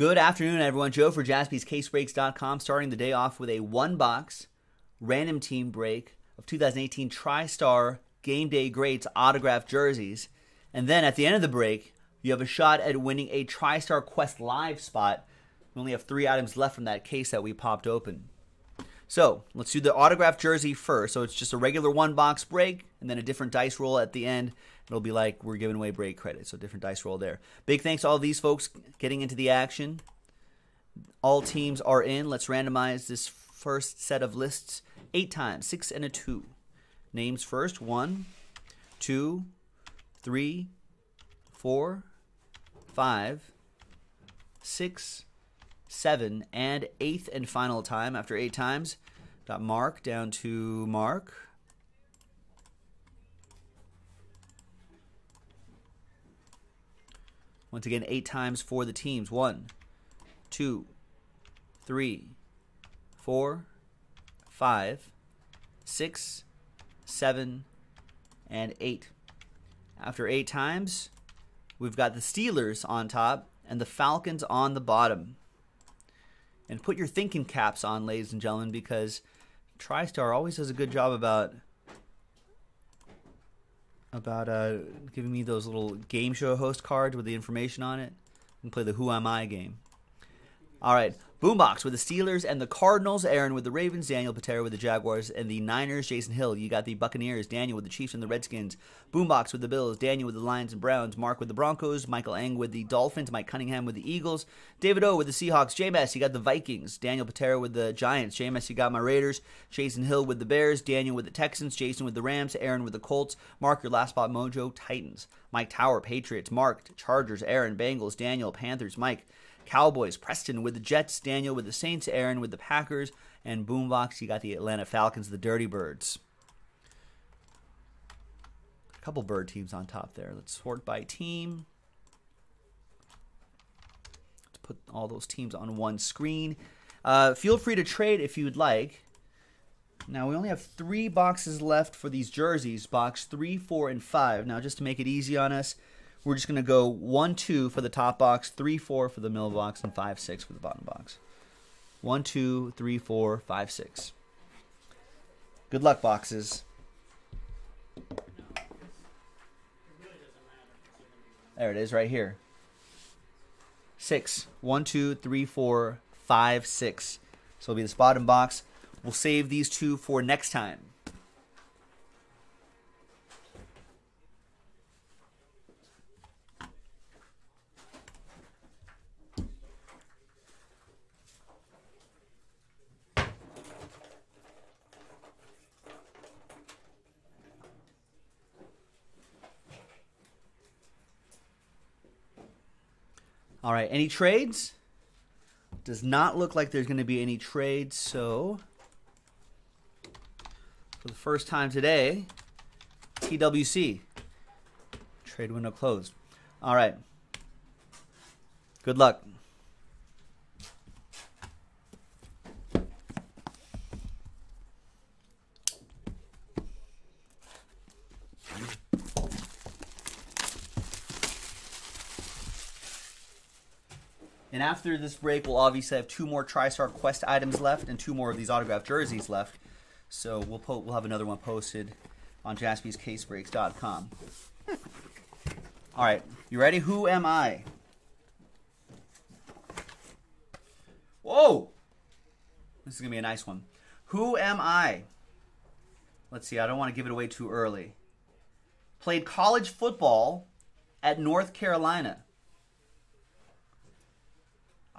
Good afternoon, everyone. Joe for jaspyscasebreaks.com starting the day off with a one box random team break of 2018 TriStar Game Day Greats autographed jerseys. And then at the end of the break, you have a shot at winning a TriStar Quest Live spot. We only have three items left from that case that we popped open. So let's do the autographed jersey first. So it's just a regular one box break and then a different dice roll at the end. It'll be like we're giving away break credit. So different dice roll there. Big thanks to all these folks getting into the action. All teams are in. Let's randomize this first set of lists eight times, six and a two. Names first one, two, three, four, five, six, seven, and eighth and final time after eight times. Got Mark down to Mark. Once again, eight times for the teams. One, two, three, four, five, six, seven, and eight. After eight times, we've got the Steelers on top and the Falcons on the bottom. And put your thinking caps on, ladies and gentlemen, because TriStar always does a good job about about uh, giving me those little game show host cards with the information on it. and play the Who Am I game. All right, Boombox with the Steelers and the Cardinals. Aaron with the Ravens. Daniel Patera with the Jaguars and the Niners. Jason Hill, you got the Buccaneers. Daniel with the Chiefs and the Redskins. Boombox with the Bills. Daniel with the Lions and Browns. Mark with the Broncos. Michael Eng with the Dolphins. Mike Cunningham with the Eagles. David O with the Seahawks. JMS, you got the Vikings. Daniel Patera with the Giants. JMS, you got my Raiders. Jason Hill with the Bears. Daniel with the Texans. Jason with the Rams. Aaron with the Colts. Mark, your last spot mojo, Titans. Mike Tower, Patriots. Mark, Chargers. Aaron, Bengals. Daniel, Panthers. Mike. Cowboys, Preston with the Jets, Daniel with the Saints, Aaron with the Packers, and Boombox, you got the Atlanta Falcons, the Dirty Birds. A couple bird teams on top there. Let's sort by team. Let's put all those teams on one screen. Uh, feel free to trade if you'd like. Now, we only have three boxes left for these jerseys box three, four, and five. Now, just to make it easy on us, we're just going to go 1 2 for the top box, 3 4 for the middle box, and 5 6 for the bottom box. 1 2 3 4 5 6. Good luck, boxes. There it is right here. 6. 1 2 3 4 5 6. So it'll be this bottom box. We'll save these two for next time. All right, any trades? Does not look like there's going to be any trades, so for the first time today, TWC. Trade window closed. All right. Good luck. And after this break, we'll obviously have two more TriStar Quest items left and two more of these autographed jerseys left. So we'll po- we'll have another one posted on jaspyscasebreaks.com. All right, you ready? Who am I? Whoa! This is gonna be a nice one. Who am I? Let's see. I don't want to give it away too early. Played college football at North Carolina.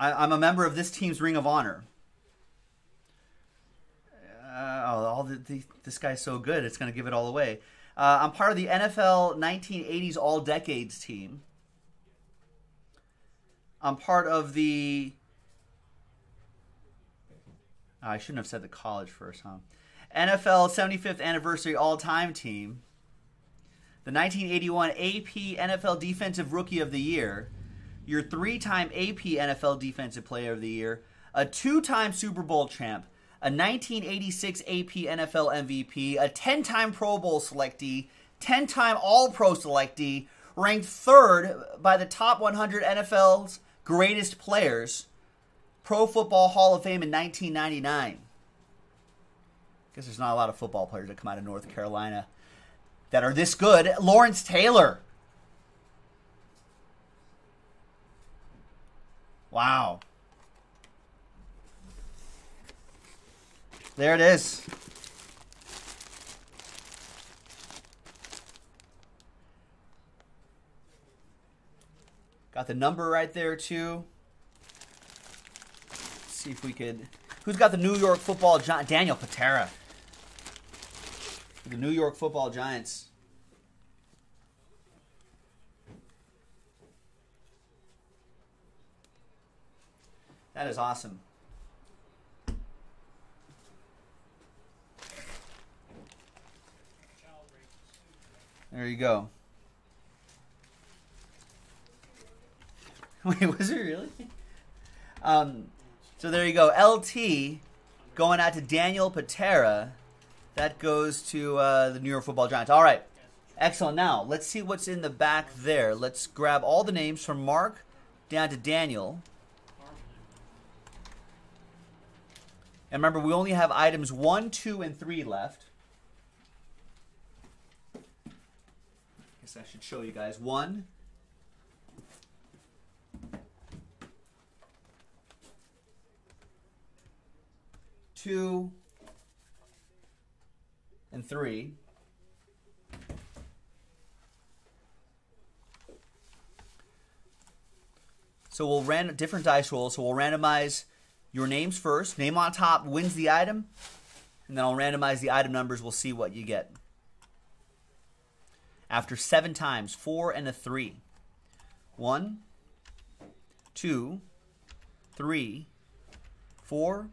I, am a member of this team's Ring of Honor. Uh, oh, all the, the, this guy's so good, it's going to give it all away. Uh, I'm part of the NFL 1980s All Decades team. I'm part of the. Oh, I shouldn't have said the college first, huh? NFL 75th Anniversary All Time team. The 1981 AP NFL Defensive Rookie of the Year your three time AP NFL Defensive Player of the Year, a two time Super Bowl champ, a 1986 AP NFL MVP, a 10 time Pro Bowl selectee, 10 time All Pro selectee, ranked third by the top 100 NFL's greatest players, Pro Football Hall of Fame in 1999. I Guess there's not a lot of football players that come out of North Carolina that are this good. Lawrence Taylor. Wow. There it is. Got the number right there too. Let's see if we could. Who's got the New York Football Giant? Daniel Patera. The New York Football Giants. That is awesome. There you go. Wait, was it really? Um, so there you go. LT going out to Daniel Patera. That goes to uh, the New York Football Giants. All right. Excellent. Now, let's see what's in the back there. Let's grab all the names from Mark down to Daniel. And remember, we only have items 1, 2, and 3 left. I Guess I should show you guys. 1, two, and three. So we'll random different dice rolls. So we'll randomize your names first. Name on top wins the item. And then I'll randomize the item numbers. We'll see what you get. After seven times, four and a three. One, two, three, four,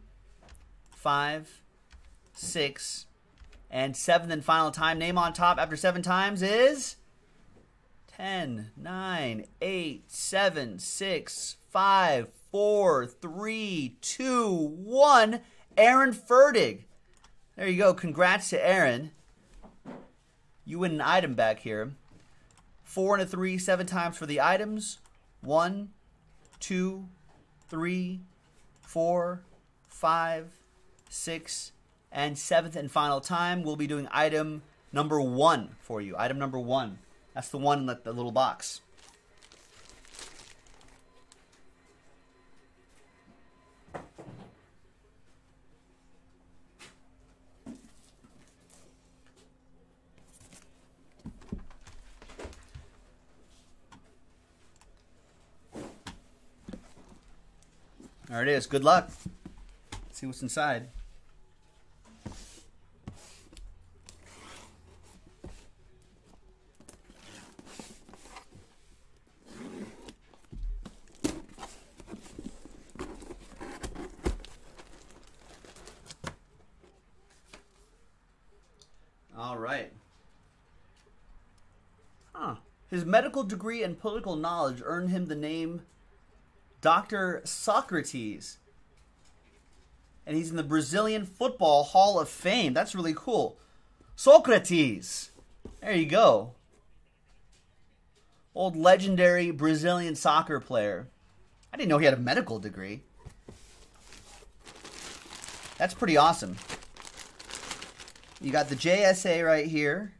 five, six, and seventh and final time. Name on top after seven times is 10, 9, 8, 7, 6, 5, 4, 3, 2, 1. Aaron Fertig. There you go. Congrats to Aaron. You win an item back here. Four and a three, seven times for the items. One, two, three, four, five, six, and seventh and final time, we'll be doing item number one for you. Item number one. That's the one in the, the little box. There it is. Good luck. Let's see what's inside. All right. Huh. His medical degree and political knowledge earned him the name Dr. Socrates. And he's in the Brazilian Football Hall of Fame. That's really cool. Socrates. There you go. Old legendary Brazilian soccer player. I didn't know he had a medical degree. That's pretty awesome. You got the JSA right here.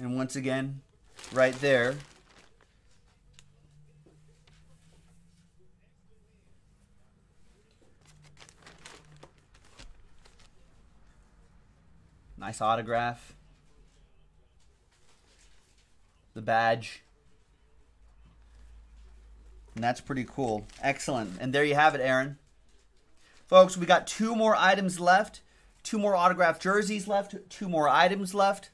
And once again, right there. Nice autograph. The badge. And that's pretty cool. Excellent. And there you have it, Aaron. Folks, we got two more items left. Two more autographed jerseys left. Two more items left.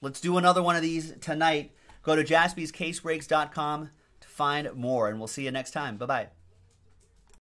Let's do another one of these tonight. Go to jaspyscasebreaks.com to find more, and we'll see you next time. Bye bye.